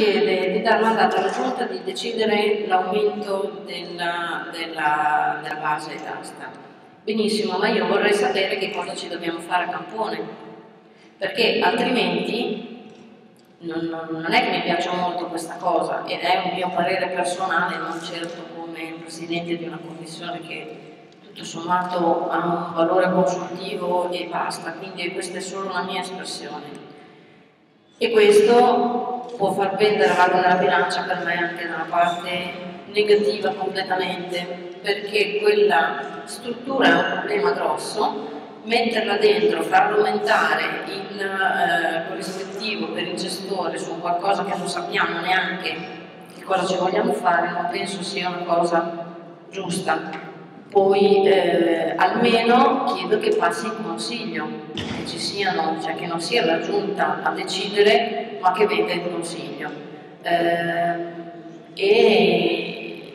chiede di dar mandato alla Giunta di decidere l'aumento della, della, della base d'asta. Benissimo, ma io vorrei sapere che cosa ci dobbiamo fare a Campone, perché altrimenti non, non, è che mi piaccia molto questa cosa ed è un mio parere personale, non certo come presidente di una commissione che tutto sommato ha un valore consultivo e basta, quindi questa è solo una mia espressione. E questo può far pendere l'ago nella bilancia per me anche da una parte negativa completamente, perché quella struttura è un problema grosso, metterla dentro, farlo aumentare il eh, per il gestore su qualcosa che non sappiamo neanche che cosa ci vogliamo fare, non penso sia una cosa giusta poi eh, almeno chiedo che passi in consiglio, che ci siano, cioè che non sia la giunta a decidere, ma che venga in consiglio. Eh, e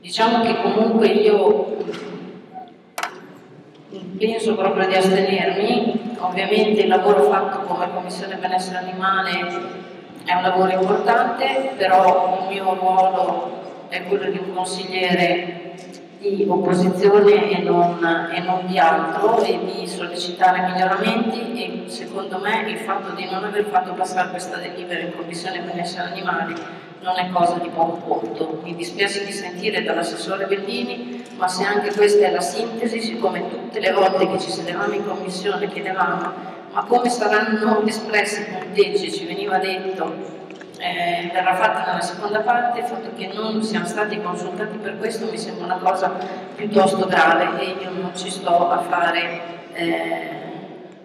diciamo che comunque io penso proprio di astenermi, ovviamente il lavoro fatto come Commissione Benessere Animale è un lavoro importante, però il mio ruolo è quello di un consigliere di opposizione e non, e non, di altro e di sollecitare miglioramenti e secondo me il fatto di non aver fatto passare questa delibera in commissione benessere animali non è cosa di poco conto. Mi dispiace di sentire dall'assessore Bellini, ma se anche questa è la sintesi, siccome tutte le volte che ci sedevamo in commissione chiedevamo ma come saranno espressi i punteggi, ci veniva detto eh, verrà fatta nella seconda parte, il fatto che non siamo stati consultati per questo mi sembra una cosa piuttosto grave e io non ci sto a fare eh,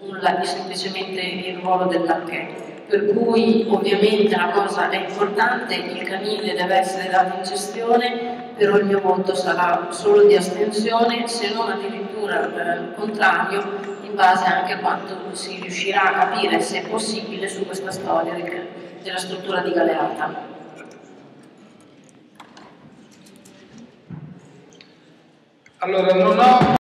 nulla, semplicemente il ruolo dell'architetto. Per cui ovviamente la cosa è importante, il canile deve essere dato in gestione, però il mio voto sarà solo di astensione, se non addirittura eh, contrario, in base anche a quanto si riuscirà a capire, se è possibile, su questa storia del canile della struttura di Galeata. Allora, non ho